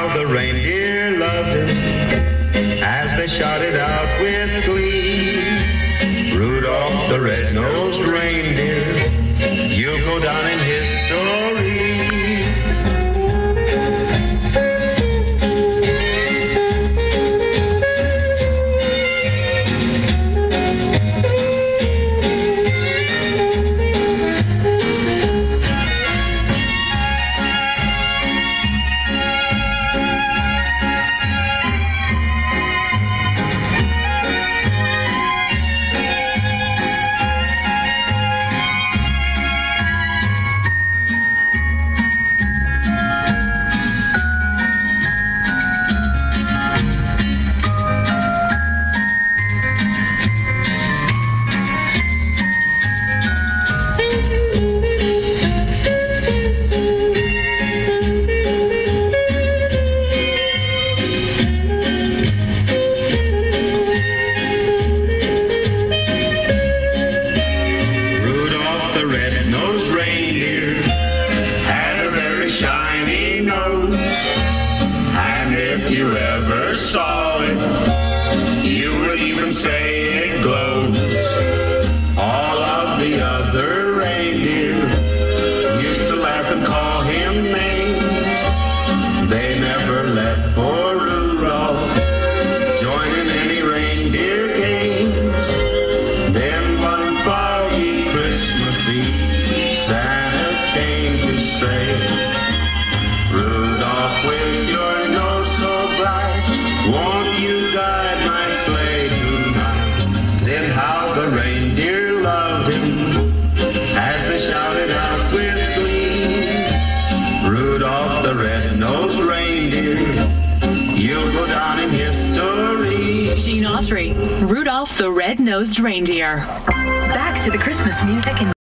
how the reindeer loved it as they shouted out with glee. You ever saw it, you would even say it glows. All of the other reindeer used to laugh and call him names. They never let poor Rudolph join in any reindeer games. Then one foggy Christmas Eve, Santa Autry, Rudolph the Red-Nosed Reindeer. Back to the Christmas music and